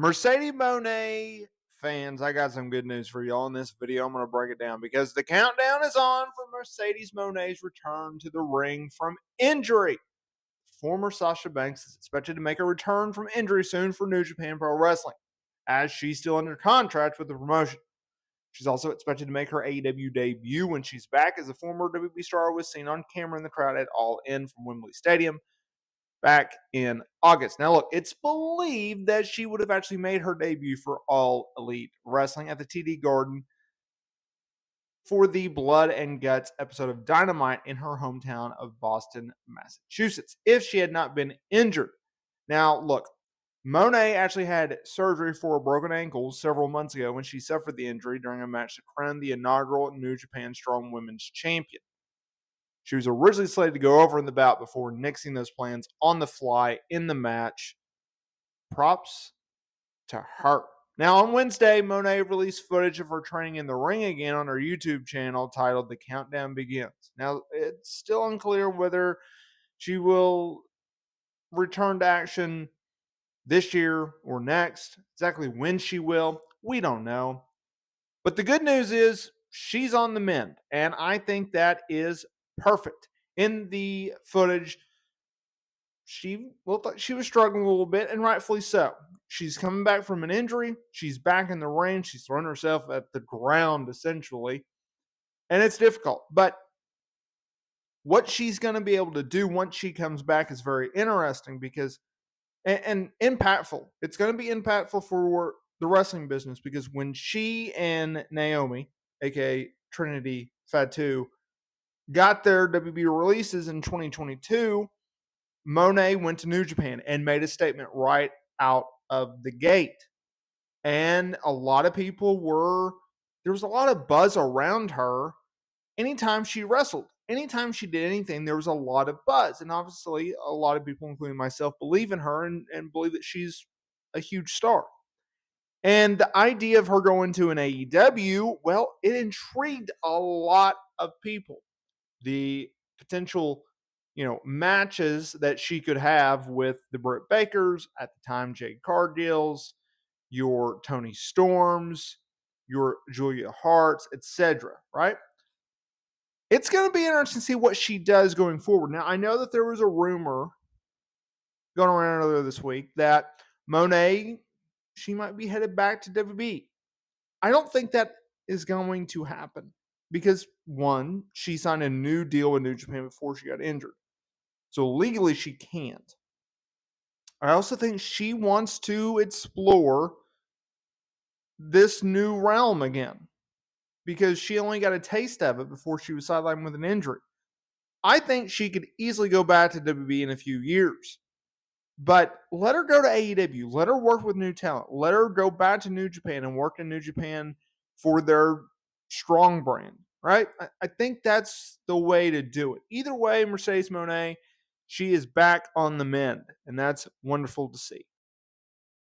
Mercedes Moné fans, I got some good news for y'all in this video. I'm going to break it down because the countdown is on for Mercedes Moné's return to the ring from injury. Former Sasha Banks is expected to make a return from injury soon for New Japan Pro Wrestling, as she's still under contract with the promotion. She's also expected to make her AEW debut when she's back as a former WWE star was seen on camera in the crowd at All In from Wembley Stadium back in August. Now, look, it's believed that she would have actually made her debut for All Elite Wrestling at the TD Garden for the Blood and Guts episode of Dynamite in her hometown of Boston, Massachusetts, if she had not been injured. Now, look, Moné actually had surgery for a broken ankle several months ago when she suffered the injury during a match to crown the inaugural New Japan Strong Women's Champion. She was originally slated to go over in the bout before nixing those plans on the fly in the match. Props to her. Now, on Wednesday, Moné released footage of her training in the ring again on her YouTube channel titled The Countdown Begins. Now, it's still unclear whether she will return to action this year or next. Exactly when she will, we don't know. But the good news is she's on the mend. And I think that is perfect. In the footage, she looked like she was struggling a little bit, and rightfully so. She's coming back from an injury. She's back in the ring. She's thrown herself at the ground essentially, and it's difficult. But what she's going to be able to do once she comes back is very interesting because and, and impactful. It's going to be impactful for the wrestling business because when she and Naomi, aka Trinity Fatu, got their WWE releases in 2022, Moné went to New Japan and made a statement right out of the gate. And a lot of people were, there was a lot of buzz around her anytime she wrestled. Anytime she did anything, there was a lot of buzz. And obviously, a lot of people, including myself, believe in her and, and believe that she's a huge star. And the idea of her going to an AEW, well, it intrigued a lot of people the potential you know matches that she could have with the Britt Bakers at the time, Jade Cargills, your Toni Storms, your Julia Harts, etc. Right? It's going to be interesting to see what she does going forward. Now, I know that there was a rumor going around earlier this week that Moné she might be headed back to WWE. I don't think that is going to happen because one, she signed a new deal with New Japan before she got injured. So legally she can't. I also think she wants to explore this new realm again because she only got a taste of it before she was sidelined with an injury. I think she could easily go back to WWE in a few years. But let her go to AEW. Let her work with new talent. Let her go back to New Japan and work in New Japan for their strong brand, right? I, I think that's the way to do it. Either way, Mercedes Moné, she is back on the mend, and that's wonderful to see.